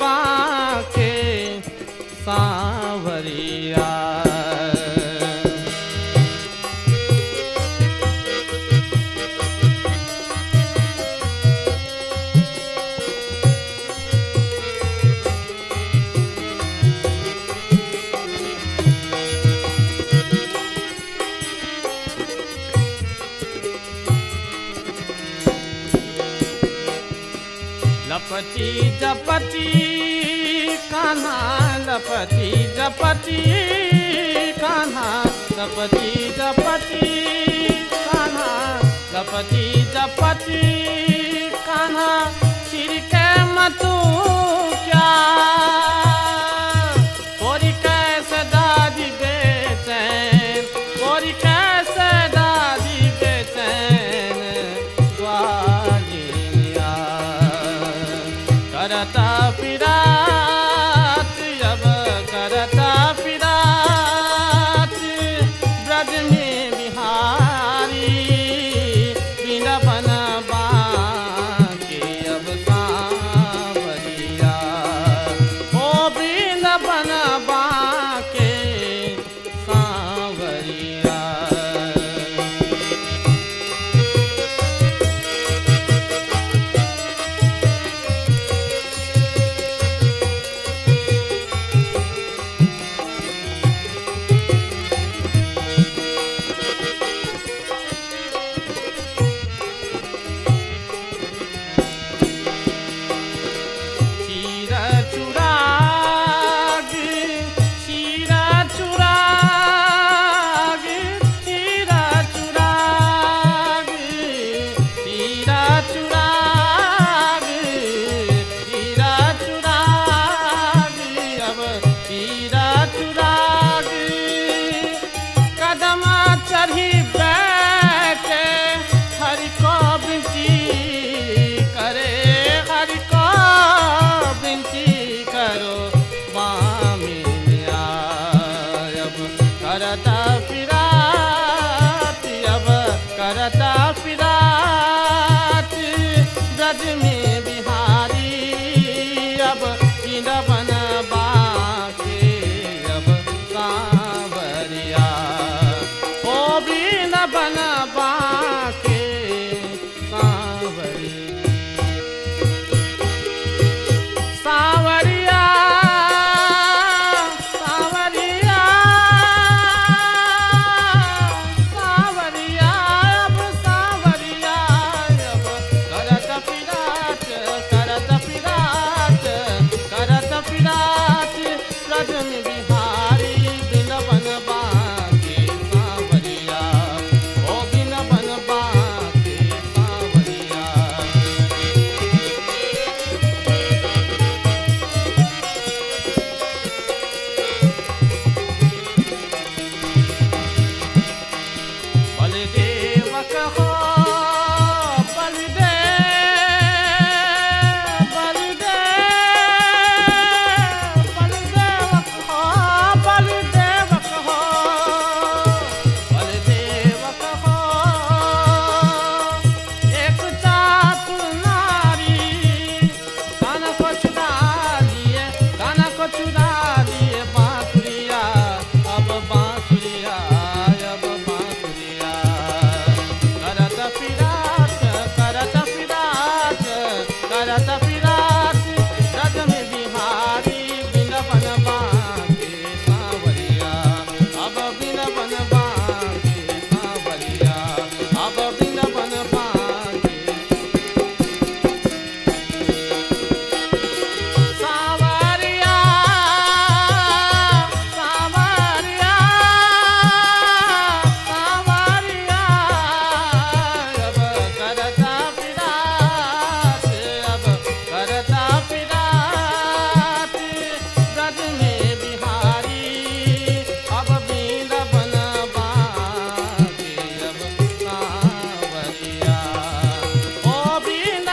Baba जपति जपति Kanha जपति जपति Kanha जपति जपति Kanha जपति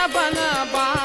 bana bana